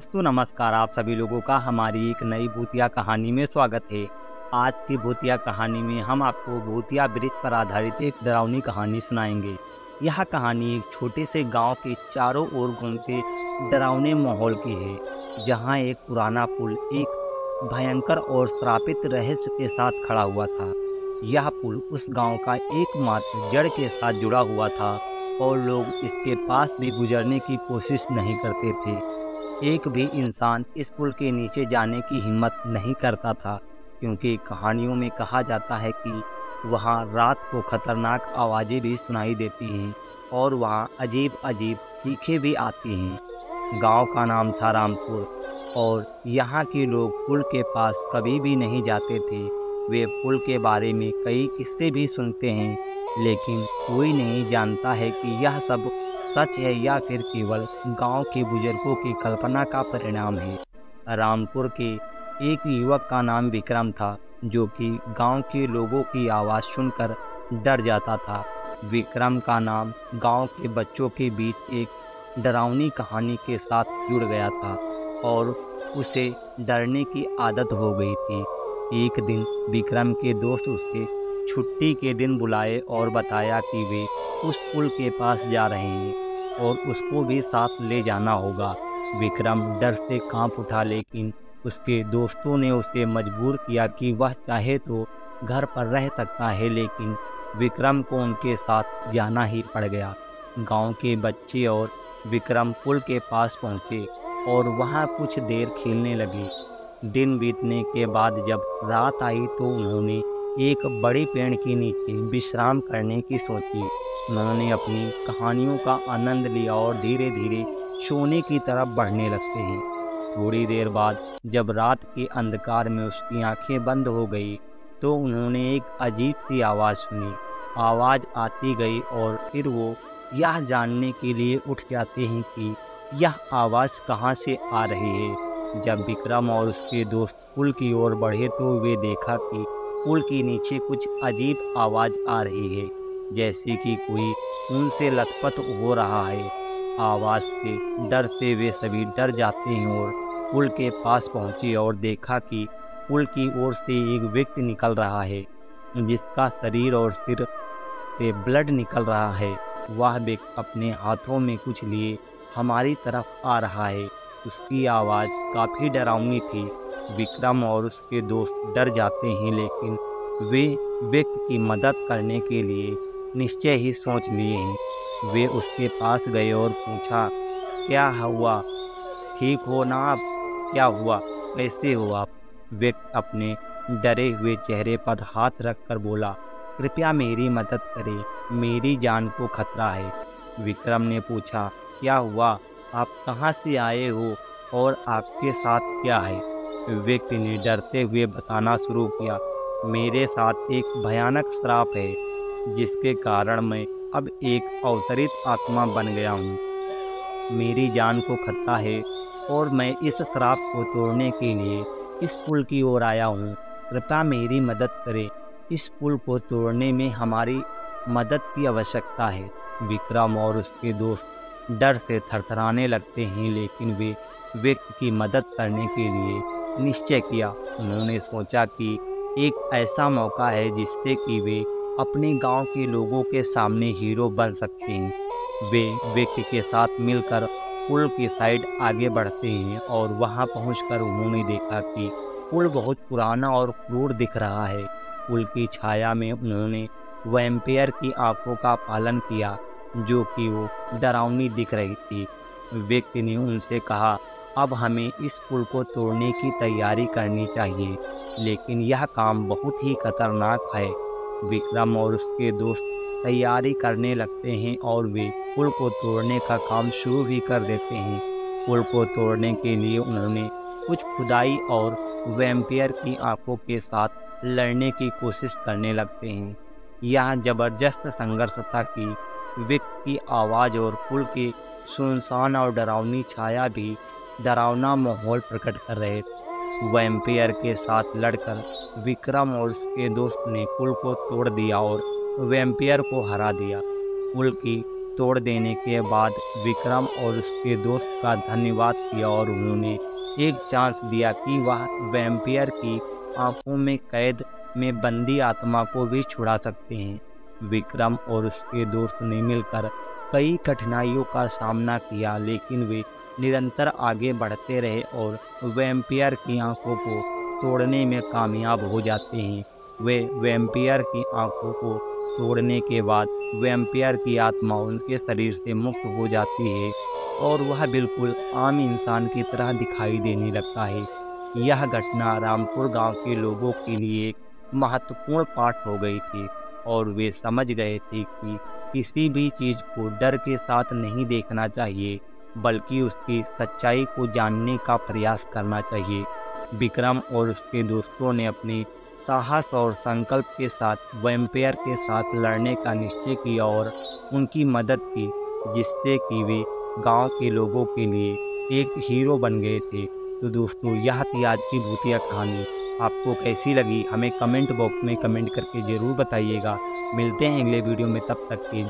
दोस्तों, नमस्कार। आप सभी लोगों का हमारी एक नई भूतिया कहानी में स्वागत है। आज की भूतिया कहानी में हम आपको भूतिया ब्रिज पर आधारित एक डरावनी कहानी सुनाएँगे। यह कहानी एक छोटे से गाँव के चारों ओर घूमते डरावने माहौल की है, जहाँ एक पुराना पुल एक भयंकर और श्रापित रहस्य के साथ खड़ा हुआ था। यह पुल उस गाँव का एकमात्र जड़ के साथ जुड़ा हुआ था और लोग इसके पास भी गुजरने की कोशिश नहीं करते थे। एक भी इंसान इस पुल के नीचे जाने की हिम्मत नहीं करता था, क्योंकि कहानियों में कहा जाता है कि वहाँ रात को खतरनाक आवाज़ें भी सुनाई देती हैं और वहाँ अजीब अजीब चीखें भी आती हैं। गाँव का नाम था रामपुर और यहाँ के लोग पुल के पास कभी भी नहीं जाते थे। वे पुल के बारे में कई किस्से भी सुनते हैं, लेकिन कोई नहीं जानता है कि यह सब सच है, या फिर केवल गाँव के बुज़ुर्गों की कल्पना का परिणाम है? रामपुर के एक युवक का नाम विक्रम था, जो कि गाँव के लोगों की आवाज़ सुनकर डर जाता था। विक्रम का नाम गाँव के बच्चों के बीच एक डरावनी कहानी के साथ जुड़ गया था और उसे डरने की आदत हो गई थी। एक दिन विक्रम के दोस्त उसके छुट्टी के दिन बुलाए और बताया कि वे उस पुल के पास जा रहे हैं। और उसको भी साथ ले जाना होगा। विक्रम डर से काँप उठा, लेकिन उसके दोस्तों ने उसे मजबूर किया कि वह चाहे तो घर पर रह सकता है, लेकिन विक्रम को उनके साथ जाना ही पड़ गया। गाँव के बच्चे और विक्रम पुल के पास पहुँचे और वहाँ कुछ देर खेलने लगे। दिन बीतने के बाद जब रात आई तो उन्होंने एक बड़े पेड़ के नीचे विश्राम करने की सोची। उन्होंने अपनी कहानियों का आनंद लिया और धीरे धीरे सोने की तरफ़ बढ़ने लगते हैं। थोड़ी देर बाद जब रात के अंधकार में उसकी आँखें बंद हो गई तो उन्होंने एक अजीब सी आवाज़ सुनी। आवाज़ आती गई और फिर वो यह जानने के लिए उठ जाते हैं कि यह आवाज़ कहाँ से आ रही है। जब विक्रम और उसके दोस्त पुल की ओर बढ़े तो वे देखा कि पुल के नीचे कुछ अजीब आवाज़ आ रही है। जैसे कि कोई उनसे लथपथ हो रहा है। आवाज़ से डर से वे सभी डर जाते हैं और पुल के पास पहुँचे और देखा कि पुल की ओर से एक व्यक्ति निकल रहा है, जिसका शरीर और सिर से ब्लड निकल रहा है। वह व्यक्ति अपने हाथों में कुछ लिए हमारी तरफ़ आ रहा है। उसकी आवाज़ काफ़ी डरावनी थी। विक्रम और उसके दोस्त डर जाते हैं, लेकिन वे व्यक्ति की मदद करने के लिए निश्चय ही सोच लिए हैं। वे उसके पास गए और पूछा, क्या हुआ? ठीक हो ना आप? क्या हुआ? कैसे हो आप? व्यक्ति अपने डरे हुए चेहरे पर हाथ रखकर बोला, कृपया मेरी मदद करें। मेरी जान को खतरा है। विक्रम ने पूछा, क्या हुआ? आप कहाँ से आए हो? और आपके साथ क्या है? व्यक्ति ने डरते हुए बताना शुरू किया, मेरे साथ एक भयानक श्राप है। जिसके कारण मैं अब एक अवतरित आत्मा बन गया हूँ। मेरी जान को खतरा है और मैं इस श्राप को तोड़ने के लिए इस पुल की ओर आया हूँ। कृपया मेरी मदद करें। इस पुल को तोड़ने में हमारी मदद की आवश्यकता है। विक्रम और उसके दोस्त डर से थरथराने लगते हैं, लेकिन वे व्यक्ति की मदद करने के लिए निश्चय किया। उन्होंने सोचा कि एक ऐसा मौका है जिससे कि वे अपने गाँव के लोगों के सामने हीरो बन सकते हैं। वे व्यक्ति के साथ मिलकर पुल की साइड आगे बढ़ते हैं और वहाँ पहुंचकर उन्होंने देखा कि पुल बहुत पुराना और क्रूर दिख रहा है। पुल की छाया में उन्होंने वैम्पेयर की आँखों का पालन किया, जो कि वो डरावनी दिख रही थी। व्यक्ति ने उनसे कहा, अब हमें इस पुल को तोड़ने की तैयारी करनी चाहिए, लेकिन यह काम बहुत ही खतरनाक है। विक्रम और उसके दोस्त तैयारी करने लगते हैं और वे पुल को तोड़ने का काम शुरू भी कर देते हैं। पुल को तोड़ने के लिए उन्होंने कुछ खुदाई और वैम्पियर की आँखों के साथ लड़ने की कोशिश करने लगते हैं। यह ज़बरदस्त संघर्ष था कि विक की आवाज़ और पुल की सुनसान और डरावनी छाया भी डरावना माहौल प्रकट कर रहे थे वैम्पियर के साथ लड़कर विक्रम और उसके दोस्त ने पुल को तोड़ दिया और वैम्पियर को हरा दिया। पुल की तोड़ देने के बाद विक्रम और उसके दोस्त का धन्यवाद किया और उन्होंने एक चांस दिया कि वह वैम्पियर की आँखों में कैद में बंदी आत्मा को भी छुड़ा सकते हैं। विक्रम और उसके दोस्त ने मिलकर कई कठिनाइयों का सामना किया, लेकिन वे निरंतर आगे बढ़ते रहे और वैम्पियर की आँखों को तोड़ने में कामयाब हो जाते हैं। वे वैम्पियर की आँखों को तोड़ने के बाद वैम्पियर की आत्मा उनके शरीर से मुक्त हो जाती है और वह बिल्कुल आम इंसान की तरह दिखाई देने लगता है। यह घटना रामपुर गाँव के लोगों के लिए एक महत्वपूर्ण पाठ हो गई थी और वे समझ गए थे कि किसी भी चीज़ को डर के साथ नहीं देखना चाहिए। बल्कि उसकी सच्चाई को जानने का प्रयास करना चाहिए। विक्रम और उसके दोस्तों ने अपने साहस और संकल्प के साथ, वैम्पेयर के साथ लड़ने का निश्चय किया और उनकी मदद की, जिससे कि वे गाँव के लोगों के लिए एक हीरो बन गए थे। तो दोस्तों, यह थी आज की भूतिया कहानी। आपको कैसी लगी, हमें कमेंट बॉक्स में कमेंट करके ज़रूर बताइएगा। मिलते हैं अगले वीडियो में, तब तक के